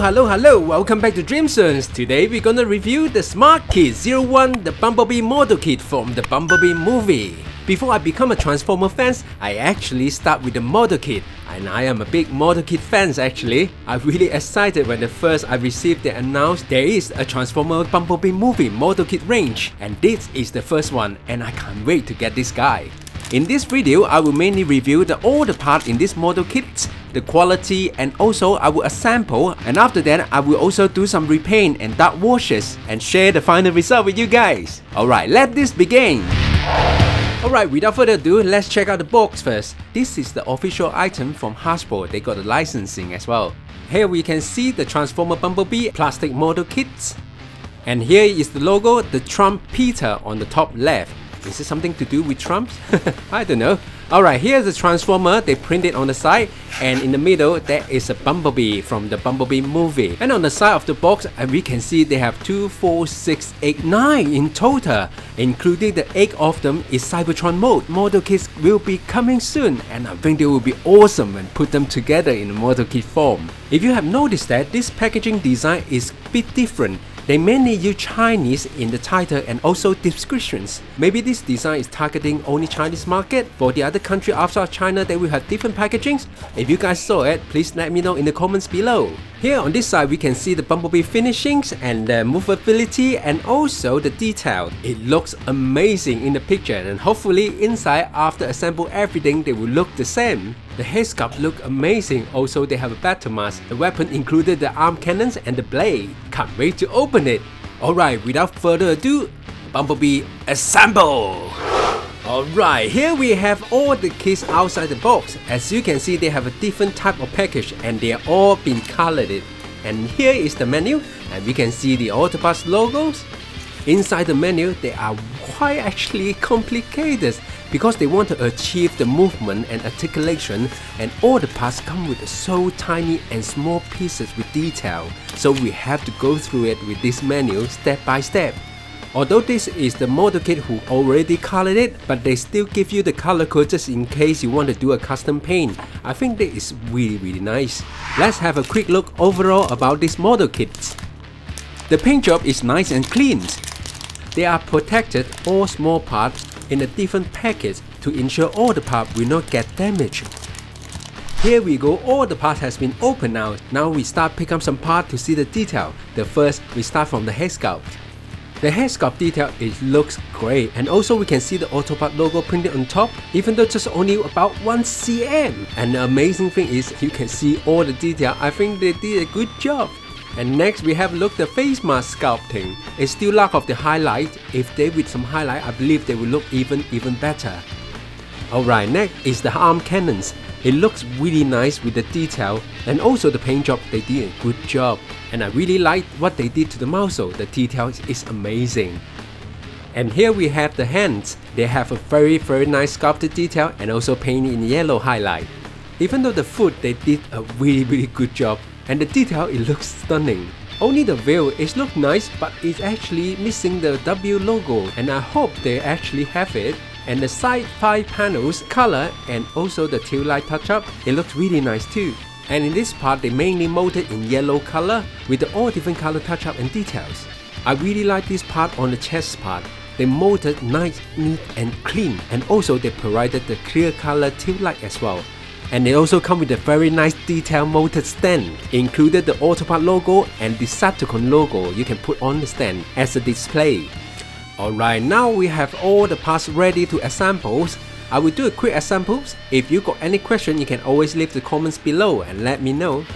hello, hello, welcome back to DreamsZone. Today we're gonna review the Smart Kit 01, the Bumblebee model kit from the Bumblebee movie. Before I become a Transformer fan, I actually start with the model kit. And I am a big model kit fan actually. I'm really excited when the first I received the announced there is a Transformer Bumblebee movie model kit range. And this is the first one and I can't wait to get this guy. In this video, I will mainly review the, all the parts in this model kit, the quality and also I will assemble and after that I will also do some repaint and dark washes and share the final result with you guys. Alright, let this begin! Alright, without further ado, let's check out the box first. This is the official item from Hasbro, they got the licensing as well. Here we can see the Transformer Bumblebee plastic model kits. And here is the logo, the Trump Peter on the top left. Is it something to do with Trumps? I don't know. Alright, here's the transformer they printed on the side and in the middle there is a bumblebee from the Bumblebee movie. And on the side of the box uh, we can see they have 2, 4, 6, 8, 9 in total. Including the 8 of them is Cybertron mode. Model kits will be coming soon and I think they will be awesome when put them together in a model kit form. If you have noticed that this packaging design is a bit different they mainly use Chinese in the title and also descriptions. Maybe this design is targeting only Chinese market. For the other country outside China, they will have different packagings. If you guys saw it, please let me know in the comments below. Here on this side, we can see the Bumblebee finishings and the movability and also the detail. It looks amazing in the picture and hopefully inside after assemble everything they will look the same. The head sculpt look amazing, also they have a battle mask. The weapon included the arm cannons and the blade. Can't wait to open it. Alright, without further ado, Bumblebee assemble! Alright, here we have all the kits outside the box. As you can see, they have a different type of package and they are all been colored. And here is the menu and we can see the Autobots logos. Inside the menu, they are quite actually complicated because they want to achieve the movement and articulation and all the parts come with so tiny and small pieces with detail. So we have to go through it with this menu step by step. Although this is the model kit who already colored it, but they still give you the color code just in case you want to do a custom paint. I think that is really really nice. Let's have a quick look overall about this model kit. The paint job is nice and clean. They are protected all small parts in a different package to ensure all the parts will not get damaged. Here we go, all the parts has been opened now. Now we start pick up some parts to see the detail. The first, we start from the head sculpt. The head sculpt detail it looks great and also we can see the Autobot logo printed on top even though just only about 1 cm. And the amazing thing is you can see all the detail. I think they did a good job. And next we have looked the face mask sculpting. It still lack of the highlight. If they with some highlight I believe they will look even even better. Alright next is the arm cannons. It looks really nice with the detail and also the paint job they did a good job and I really like what they did to the muzzle, the detail is amazing. And here we have the hands, they have a very very nice sculpted detail and also painted in yellow highlight. Even though the foot they did a really really good job and the detail it looks stunning. Only the veil is look nice but it's actually missing the W logo and I hope they actually have it and the side 5 panels color and also the tail light touch up it looks really nice too and in this part they mainly molded in yellow color with all different color touch up and details. I really like this part on the chest part. They molded nice, neat and clean and also they provided the clear color tail light as well. And they also come with a very nice detail molded stand, included the Autobot logo and the Decepticon logo you can put on the stand as a display. Alright, now we have all the parts ready to assemble I will do a quick examples. If you got any question, you can always leave the comments below and let me know.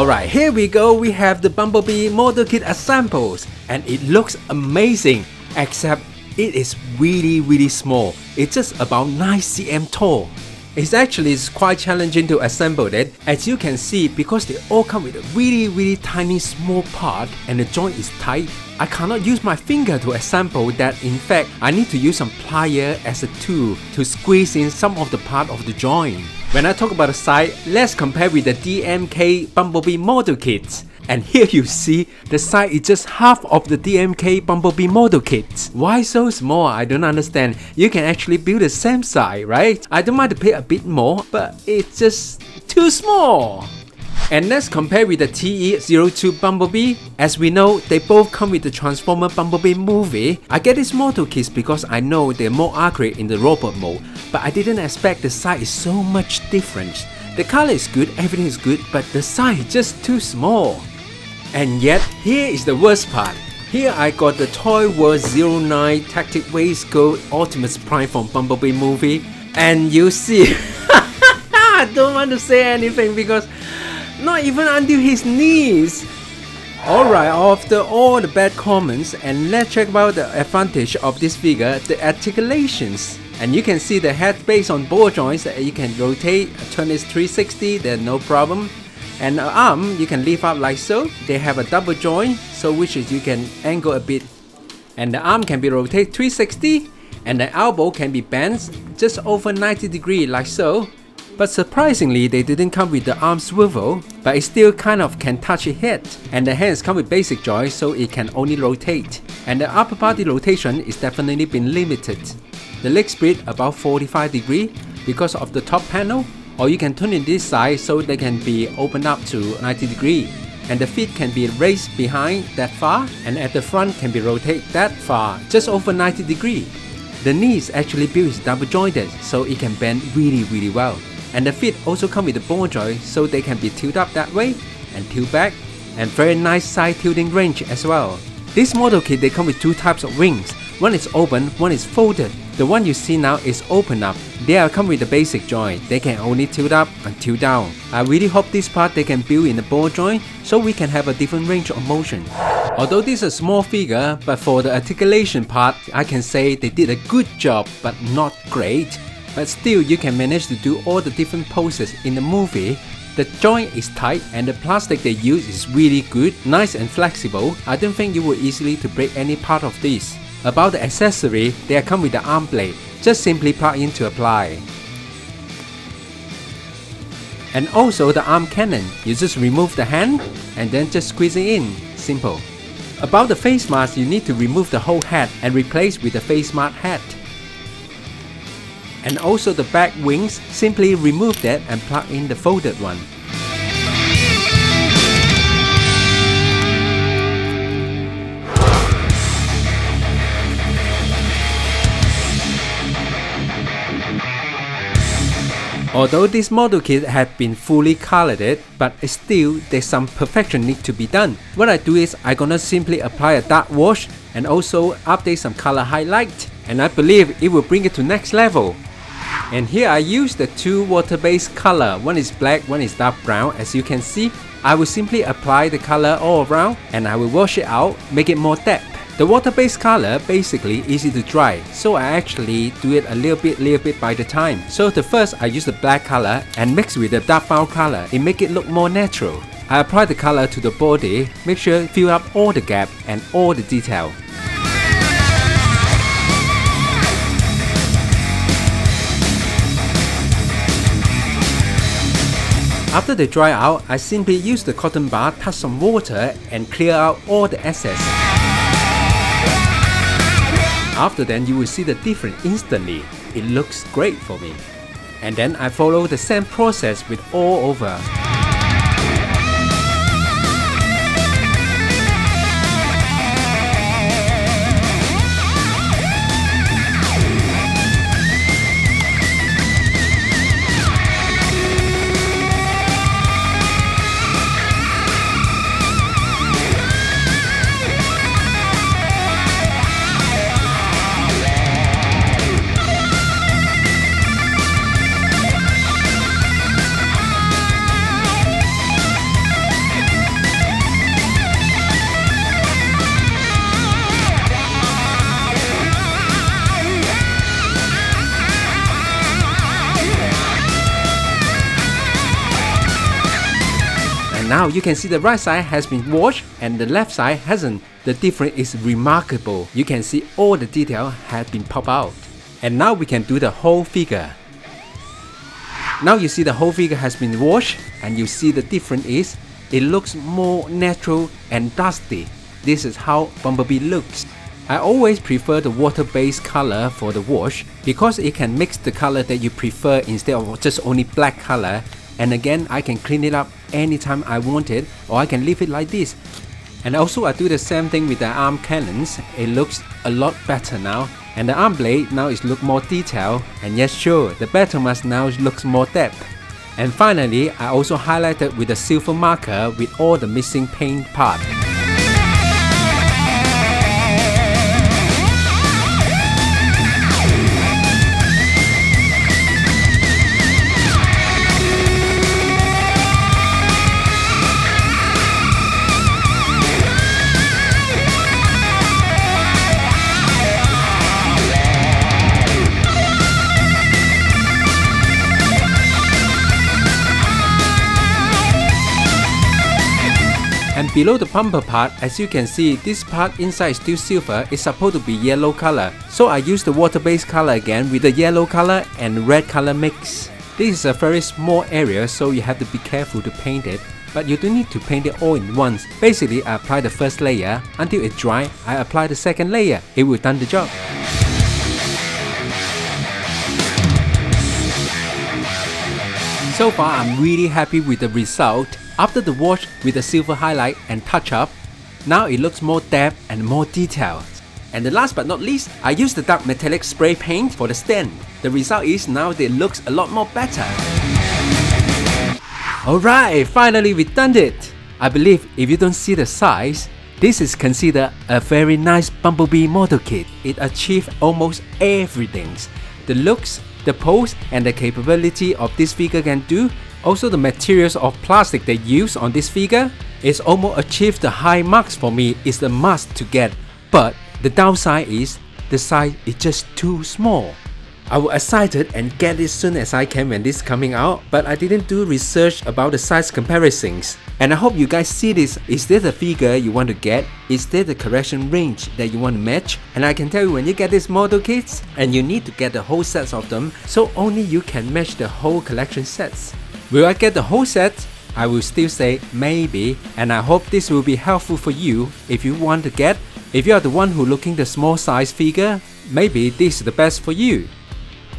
Alright, here we go. We have the Bumblebee model kit assembles and it looks amazing except it is really really small. It's just about 9 cm tall. It's actually quite challenging to assemble it as you can see because they all come with a really really tiny small part and the joint is tight. I cannot use my finger to assemble that in fact I need to use some plier as a tool to squeeze in some of the part of the joint. When I talk about the size, let's compare with the DMK Bumblebee model kits. And here you see the size is just half of the DMK Bumblebee model kit. Why so small? I don't understand. You can actually build the same size, right? I don't mind to pay a bit more, but it's just too small. And let's compare with the TE02 Bumblebee. As we know, they both come with the Transformer Bumblebee movie. I get these model kits because I know they're more accurate in the robot mode, but I didn't expect the size is so much different. The color is good, everything is good, but the size is just too small. And yet, here is the worst part. Here I got the Toy World 09 Tactic Waistcoat Optimus Prime from Bumblebee movie. And you see, I don't want to say anything because not even until his knees. Alright, after all the bad comments, and let's check out the advantage of this figure, the articulations. And you can see the head based on ball joints, that you can rotate, turn it 360, there's no problem and arm you can lift up like so they have a double joint so which is you can angle a bit. And the arm can be rotated 360 and the elbow can be bent just over 90 degree like so but surprisingly they didn't come with the arm swivel but it still kind of can touch your head. And the hands come with basic joints so it can only rotate. And the upper body rotation is definitely been limited. The leg split about 45 degree because of the top panel or you can turn in this side so they can be opened up to 90 degree. And the feet can be raised behind that far and at the front can be rotated that far just over 90 degree. The knees actually built is double jointed so it can bend really really well. And the feet also come with a ball joint so they can be tilted up that way and tilt back and very nice side tilting range as well. This model kit they come with two types of wings. One is open one is folded the one you see now is open up. They are come with the basic joint. They can only tilt up and tilt down. I really hope this part they can build in the ball joint so we can have a different range of motion. Although this is a small figure, but for the articulation part, I can say they did a good job but not great. But still you can manage to do all the different poses in the movie the joint is tight and the plastic they use is really good, nice and flexible. I don't think you will easily to break any part of this. About the accessory, they come with the arm blade, just simply plug in to apply. And also the arm cannon, you just remove the hand and then just squeeze it in, simple. About the face mask, you need to remove the whole head and replace with the face mask head. And also the back wings, simply remove that and plug in the folded one. Although this model kit had been fully colored, but still there's some perfection need to be done. What I do is I gonna simply apply a dark wash and also update some color highlight and I believe it will bring it to next level. And here I use the two water-based color, one is black, one is dark brown as you can see. I will simply apply the color all around and I will wash it out, make it more depth. The water-based color basically easy to dry, so I actually do it a little bit little bit by the time. So the first I use the black color and mix with the dark brown color, it make it look more natural. I apply the color to the body, make sure fill up all the gap and all the detail. After they dry out, I simply use the cotton bud, touch some water and clear out all the excess. After then, you will see the difference instantly. It looks great for me. And then I follow the same process with all over. Now you can see the right side has been washed and the left side hasn't. The difference is remarkable. You can see all the detail have been popped out. And now we can do the whole figure. Now you see the whole figure has been washed and you see the difference is it looks more natural and dusty. This is how Bumblebee looks. I always prefer the water-based color for the wash because it can mix the color that you prefer instead of just only black color and again I can clean it up anytime I want it or I can leave it like this. And also I do the same thing with the arm cannons, it looks a lot better now and the arm blade now is look more detailed and yes sure the battle mask now looks more depth. And finally I also highlighted with a silver marker with all the missing paint part. Below the bumper part, as you can see, this part inside is still silver, is supposed to be yellow color. So I use the water-based color again with the yellow color and red color mix. This is a very small area so you have to be careful to paint it. But you don't need to paint it all in once. Basically, I apply the first layer. Until it dry, I apply the second layer. It will done the job. So far, I'm really happy with the result. After the wash with the silver highlight and touch up, now it looks more depth and more detailed. And the last but not least, I used the dark metallic spray paint for the stand. The result is now it looks a lot more better. Alright, finally we done it! I believe if you don't see the size, this is considered a very nice Bumblebee model kit. It achieved almost everything. The looks, the pose and the capability of this figure can do also the materials of plastic they use on this figure is almost achieved the high marks for me is the must to get but the downside is the size is just too small. I was excited and get it soon as I can when this coming out, but I didn't do research about the size comparisons. And I hope you guys see this. Is there the figure you want to get? Is there the correction range that you want to match? And I can tell you when you get these model kits, and you need to get the whole sets of them, so only you can match the whole collection sets. Will I get the whole set? I will still say maybe and I hope this will be helpful for you if you want to get. If you are the one who looking the small size figure, maybe this is the best for you.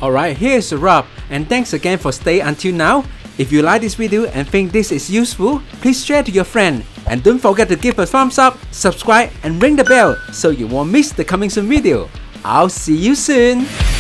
Alright, here's the wrap and thanks again for staying until now. If you like this video and think this is useful, please share to your friend. And don't forget to give a thumbs up, subscribe and ring the bell so you won't miss the coming soon video. I'll see you soon!